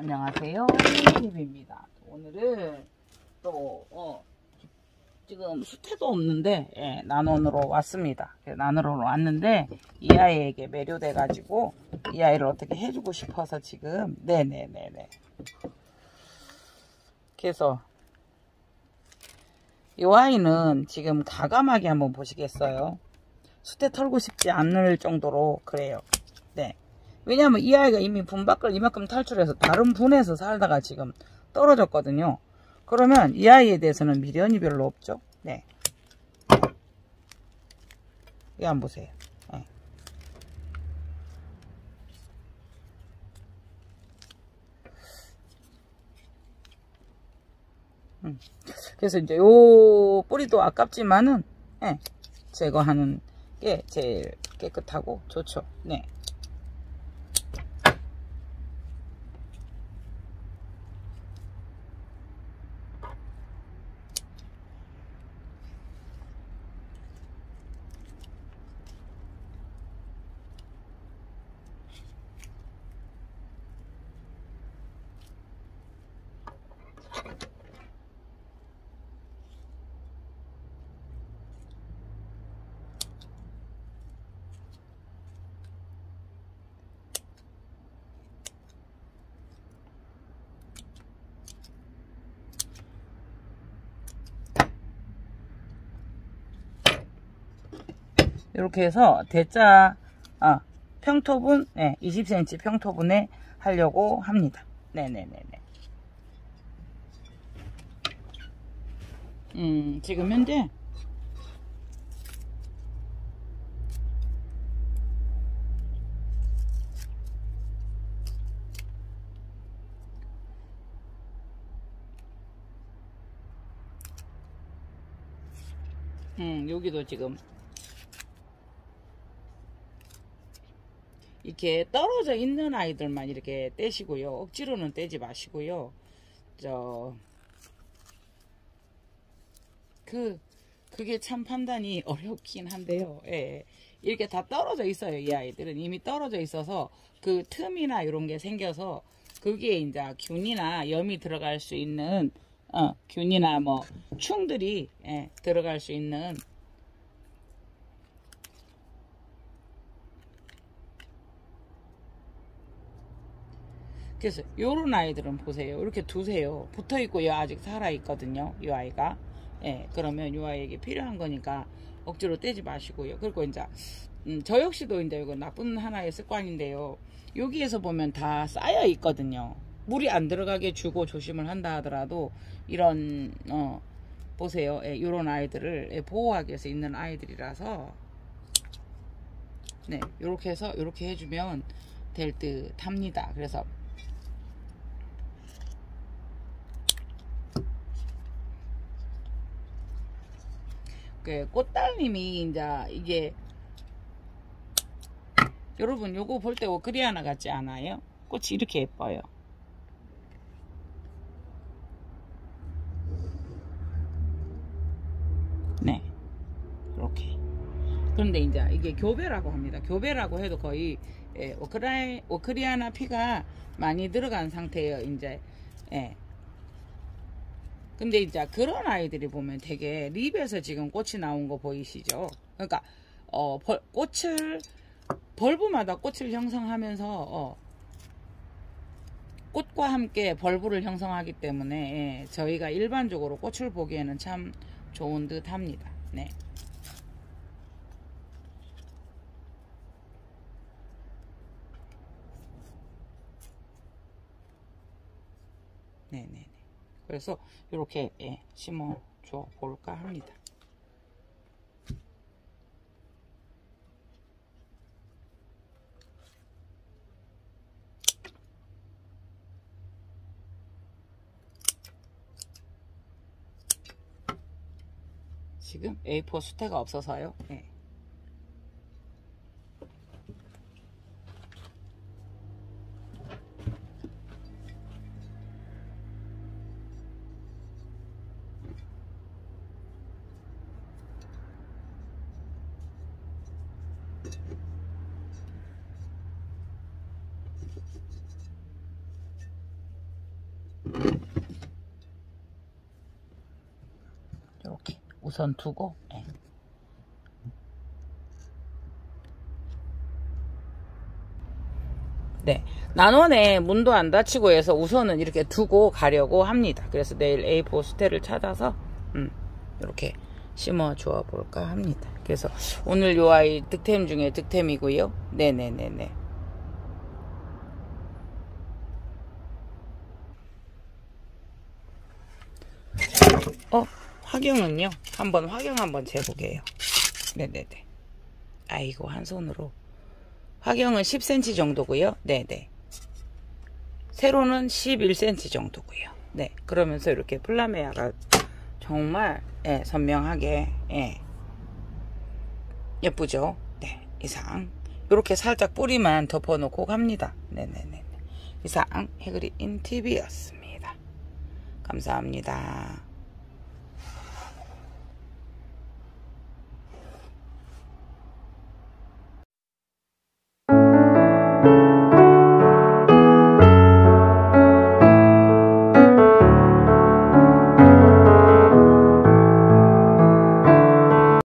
안녕하세요. 힙입니다. 오늘은 또, 어, 지금 수태도 없는데, 예, 난원으로 왔습니다. 난원으로 왔는데, 이 아이에게 매료돼 가지고, 이 아이를 어떻게 해주고 싶어서 지금, 네네네네. 그래서, 이 아이는 지금 가감하게 한번 보시겠어요? 수태 털고 싶지 않을 정도로 그래요. 네. 왜냐하면 이 아이가 이미 분 밖을 이만큼 탈출해서 다른 분에서 살다가 지금 떨어졌거든요. 그러면 이 아이에 대해서는 미련이 별로 없죠. 네. 이 한번 보세요. 네. 음. 그래서 이제 요 뿌리도 아깝지만은 네. 제거하는 게 제일 깨끗하고 좋죠. 네. 이렇게 해서 대자 아, 평토분 네, 20cm 평토분에 하려고 합니다. 네네네네. 음, 지금 현재 음, 여기도 지금 이렇게 떨어져 있는 아이들만 이렇게 떼시고요. 억지로는 떼지 마시고요. 저, 그, 그게 참 판단이 어렵긴 한데요. 예. 이렇게 다 떨어져 있어요. 이 아이들은 이미 떨어져 있어서 그 틈이나 이런 게 생겨서 그게 이제 균이나 염이 들어갈 수 있는 어, 균이나 뭐 충들이 예, 들어갈 수 있는 그래서 요런 아이들은 보세요. 이렇게 두세요. 붙어 있고요. 아직 살아 있거든요. 이 아이가. 예, 그러면 이 아이에게 필요한 거니까 억지로 떼지 마시고요. 그리고 이제 음, 저 역시도 이제 이거 나쁜 하나의 습관인데요. 여기에서 보면 다 쌓여 있거든요. 물이 안 들어가게 주고 조심을 한다 하더라도 이런 어 보세요. 예, 이런 아이들을 예, 보호하기 위해서 있는 아이들이라서 네, 이렇게 해서 이렇게 해주면 될 듯 합니다. 그래서 그 꽃달님이 이제 이게 여러분 요거 볼 때 오크리아나 같지 않아요? 꽃이 이렇게 예뻐요. 네. 이렇게. 그런데 이제 이게 교배라고 합니다. 교배라고 해도 거의 예, 오크라이, 오크리아나 피가 많이 들어간 상태예요. 이제 예. 근데 이제 그런 아이들이 보면 되게 립에서 지금 꽃이 나온 거 보이시죠? 그러니까 어, 벌, 꽃을 벌브마다 꽃을 형성하면서 어, 꽃과 함께 벌브를 형성하기 때문에 예, 저희가 일반적으로 꽃을 보기에는 참 좋은 듯 합니다. 네. 네네네. 그래서 이렇게 예, 심어 줘 볼까 합니다. 지금 A4 수태가 없어서요. 예. 이렇게 우선 두고 예. 네. 난원에 문도 안 닫히고 해서 우선은 이렇게 두고 가려고 합니다. 그래서 내일 A4 수태를 찾아서 음, 이렇게 심어 주어 볼까 합니다. 그래서 오늘 요 아이 득템 중에 득템이고요. 네네네네. 어, 화경은요? 한번 화경 한번 재보게요. 네네네. 아이고, 한 손으로. 화경은 10cm 정도고요. 네네. 세로는 11cm 정도고요. 네. 그러면서 이렇게 플라메아가 정말 예, 선명하게 예. 예쁘죠? 네. 이상. 이렇게 살짝 뿌리만 덮어놓고 갑니다. 네네네. 이상 해그리 인TV였습니다. 감사합니다.